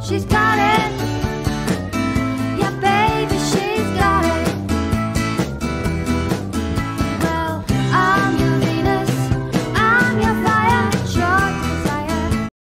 She's got it.